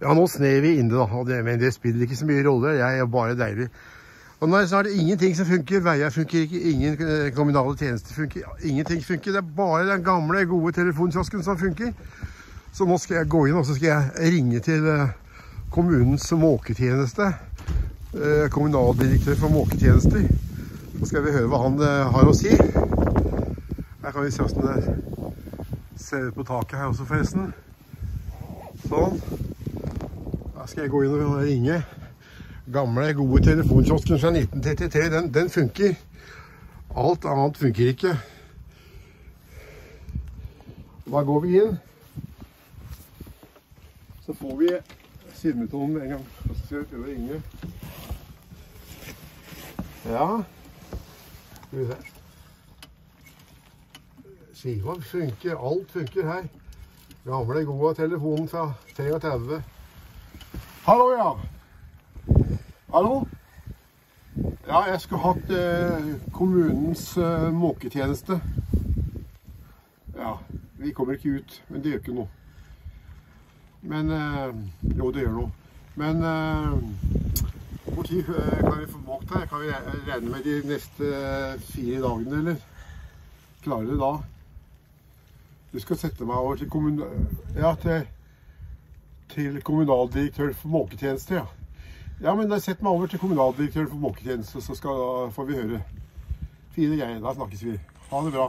Ja, nå snev vi inne, da. Men det spiller ikke så mye rolle. Jeg er bare deilig. Og nå er det ingenting som funker. Veier funker ikke, ingen eh, kommunale tjenester funker. Ingenting funker. Det er bare den gamle, gode telefonkiosken som funker. Så nå skal jeg gå inn og så skal jeg ringe til eh, kommunens måketjeneste. Eh, Kommunaldirektør for måketjenester. Så skal vi høre hva han har å si. Her kan vi se hvordan det ser ut på taket her også, forresten. Sånn. Skal jeg gå inn og ringe. Gamle, gode telefonkiosken fra 1933, den, den funker. Alt annet funker ikke. Da går vi inn. Så får vi sidemetonen en gang. Og så skal vi prøve å ringe. Ja. Skal vi se. Skiva funker. Alt funker her. Gamle, gode telefonen fra 33. Hallo, ja. Hallo? Ja, jeg skulle hatt eh, kommunens eh, måketjeneste. Ja, vi kommer ikke ut, men det gjør ikke noe. Men eh, Jo, det gjør noe. Men eh, hvor tid eh, kan vi få måkt her? Kan vi regne med de neste eh, fire dagene, eller? Klarer det da? Du skal sette meg over til kommunen... Ja, til, til kommunaldirektør for måketjeneste, ja. Ja, men da sett meg over til kommunaldirektør for måketjeneste, så skal, får vi høre. Fine greier. Da snakkes vi. Ha det bra.